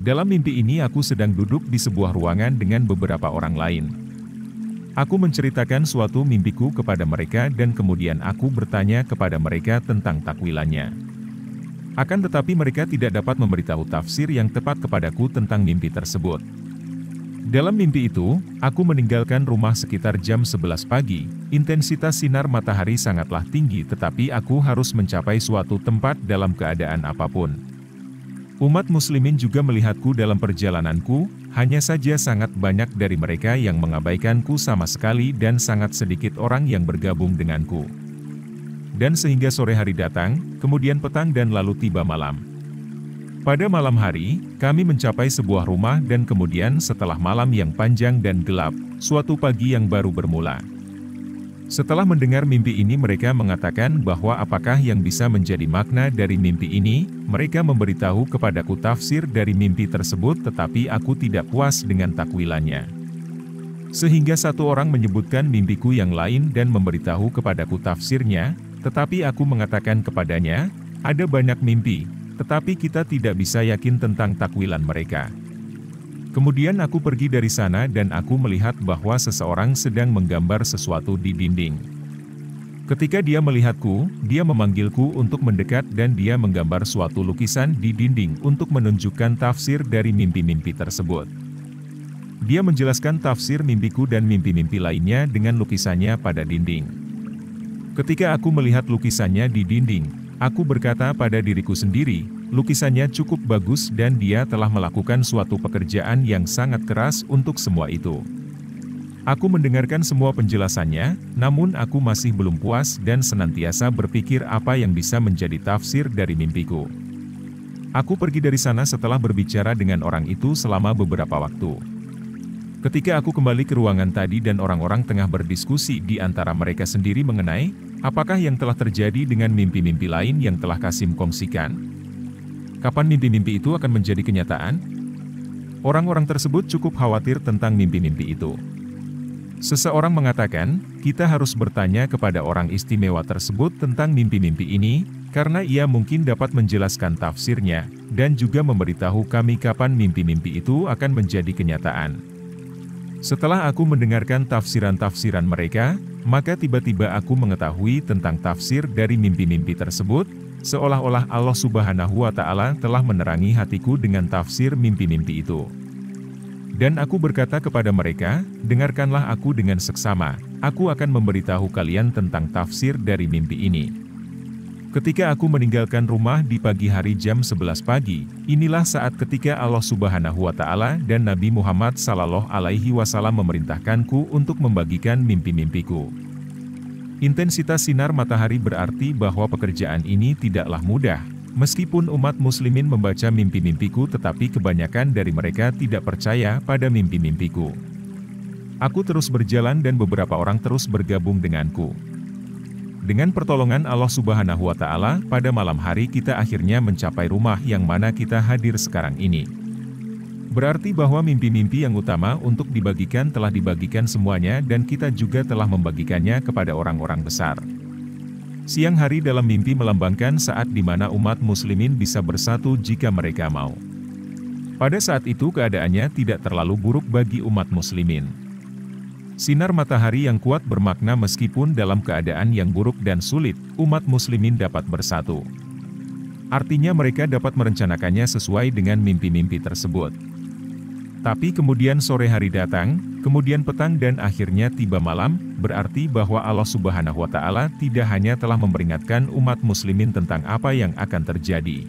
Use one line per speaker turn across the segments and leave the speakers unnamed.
Dalam mimpi ini aku sedang duduk di sebuah ruangan dengan beberapa orang lain. Aku menceritakan suatu mimpiku kepada mereka dan kemudian aku bertanya kepada mereka tentang takwilannya. Akan tetapi mereka tidak dapat memberitahu tafsir yang tepat kepadaku tentang mimpi tersebut. Dalam mimpi itu, aku meninggalkan rumah sekitar jam 11 pagi. Intensitas sinar matahari sangatlah tinggi tetapi aku harus mencapai suatu tempat dalam keadaan apa pun. Umat muslimin juga melihatku dalam perjalananku, hanya saja sangat banyak dari mereka yang mengabaikanku sama sekali dan sangat sedikit orang yang bergabung denganku. Dan sehingga sore hari datang, kemudian petang dan lalu tiba malam. Pada malam hari, kami mencapai sebuah rumah dan kemudian setelah malam yang panjang dan gelap, suatu pagi yang baru bermula. Setelah mendengar mimpi ini mereka mengatakan bahwa apakah yang bisa menjadi makna dari mimpi ini, mereka memberitahu kepadaku tafsir dari mimpi tersebut tetapi aku tidak puas dengan takwilannya. Sehingga satu orang menyebutkan mimpiku yang lain dan memberitahu kepadaku tafsirnya, tetapi aku mengatakan kepadanya, ada banyak mimpi, tetapi kita tidak bisa yakin tentang takwilan mereka. Kemudian aku pergi dari sana dan aku melihat bahwa seseorang sedang menggambar sesuatu di dinding. Ketika dia melihatku, dia memanggilku untuk mendekat dan dia menggambar suatu lukisan di dinding untuk menunjukkan tafsir dari mimpi-mimpi tersebut. Dia menjelaskan tafsir mimpiku dan mimpi-mimpi lainnya dengan lukisannya pada dinding. Ketika aku melihat lukisannya di dinding, aku berkata pada diriku sendiri, lukisannya cukup bagus dan dia telah melakukan suatu pekerjaan yang sangat keras untuk semua itu. Aku mendengarkan semua penjelasannya, namun aku masih belum puas dan senantiasa berpikir apa yang bisa menjadi tafsir dari mimpiku. Aku pergi dari sana setelah berbicara dengan orang itu selama beberapa waktu. Ketika aku kembali ke ruangan tadi dan orang-orang tengah berdiskusi di antara mereka sendiri mengenai apakah yang telah terjadi dengan mimpi-mimpi lain yang telah Kasim kongsikan, Kapan mimpi-mimpi itu akan menjadi kenyataan? Orang-orang tersebut cukup khawatir tentang mimpi-mimpi itu. Seseorang mengatakan, kita harus bertanya kepada orang istimewa tersebut tentang mimpi-mimpi ini, karena ia mungkin dapat menjelaskan tafsirnya, dan juga memberitahu kami kapan mimpi-mimpi itu akan menjadi kenyataan. Setelah aku mendengarkan tafsiran-tafsiran mereka, maka tiba-tiba aku mengetahui tentang tafsir dari mimpi-mimpi tersebut, Seolah-olah Allah subhanahu wa ta'ala telah menerangi hatiku dengan tafsir mimpi-mimpi itu. Dan aku berkata kepada mereka, dengarkanlah aku dengan seksama, aku akan memberitahu kalian tentang tafsir dari mimpi ini. Ketika aku meninggalkan rumah di pagi hari jam 11 pagi, inilah saat ketika Allah subhanahu wa ta'ala dan Nabi Muhammad sallallahu alaihi wasallam memerintahkanku untuk membagikan mimpi-mimpiku. Intensitas sinar matahari berarti bahwa pekerjaan ini tidaklah mudah. Meskipun umat muslimin membaca mimpi-mimpiku tetapi kebanyakan dari mereka tidak percaya pada mimpi-mimpiku. Aku terus berjalan dan beberapa orang terus bergabung denganku. Dengan pertolongan Allah subhanahu wa ta'ala, pada malam hari kita akhirnya mencapai rumah yang mana kita hadir sekarang ini. Berarti bahwa mimpi-mimpi yang utama untuk dibagikan telah dibagikan semuanya dan kita juga telah membagikannya kepada orang-orang besar. Siang hari dalam mimpi melambangkan saat di mana umat muslimin bisa bersatu jika mereka mau. Pada saat itu keadaannya tidak terlalu buruk bagi umat muslimin. Sinar matahari yang kuat bermakna meskipun dalam keadaan yang buruk dan sulit, umat muslimin dapat bersatu. Artinya mereka dapat merencanakannya sesuai dengan mimpi-mimpi tersebut. Tapi kemudian sore hari datang, kemudian petang dan akhirnya tiba malam, berarti bahwa Allah subhanahu wa ta'ala tidak hanya telah memperingatkan umat muslimin tentang apa yang akan terjadi.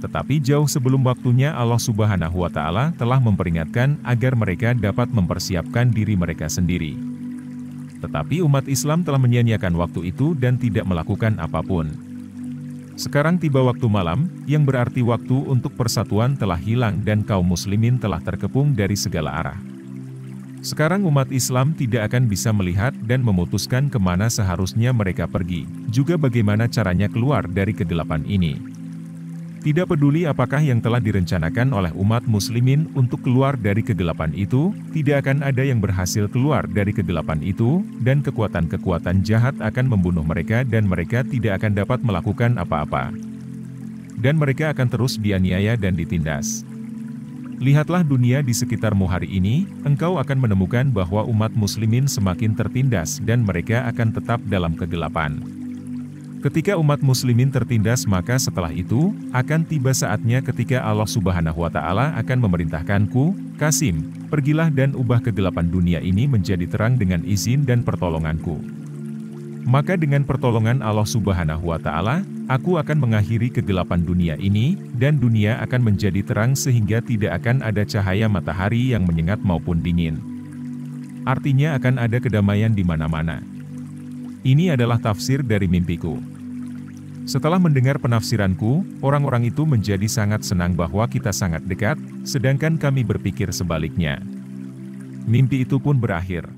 Tetapi jauh sebelum waktunya Allah subhanahu wa ta'ala telah memperingatkan agar mereka dapat mempersiapkan diri mereka sendiri. Tetapi umat Islam telah menyia-nyiakan waktu itu dan tidak melakukan apa pun. Sekarang tiba waktu malam, yang berarti waktu untuk persatuan telah hilang dan kaum muslimin telah terkepung dari segala arah. Sekarang umat Islam tidak akan bisa melihat dan memutuskan ke mana seharusnya mereka pergi, juga bagaimana caranya keluar dari kegelapan ini. Tidak peduli apakah yang telah direncanakan oleh umat muslimin untuk keluar dari kegelapan itu, tidak akan ada yang berhasil keluar dari kegelapan itu, dan kekuatan-kekuatan jahat akan membunuh mereka dan mereka tidak akan dapat melakukan apa-apa. Dan mereka akan terus dianiaya dan ditindas. Lihatlah dunia di sekitarmu hari ini, engkau akan menemukan bahwa umat muslimin semakin tertindas dan mereka akan tetap dalam kegelapan. Ketika umat muslimin tertindas maka setelah itu, akan tiba saatnya ketika Allah subhanahu wa ta'ala akan memerintahkanku, Kasim, pergilah dan ubah kegelapan dunia ini menjadi terang dengan izin dan pertolonganku. Maka dengan pertolongan Allah subhanahu wa ta'ala, aku akan mengakhiri kegelapan dunia ini, dan dunia akan menjadi terang sehingga tidak akan ada cahaya matahari yang menyengat maupun dingin. Artinya akan ada kedamaian di mana-mana. Ini adalah tafsir dari mimpiku. Setelah mendengar penafsiranku, orang-orang itu menjadi sangat senang bahwa kita sangat dekat, sedangkan kami berpikir sebaliknya. Mimpi itu pun berakhir.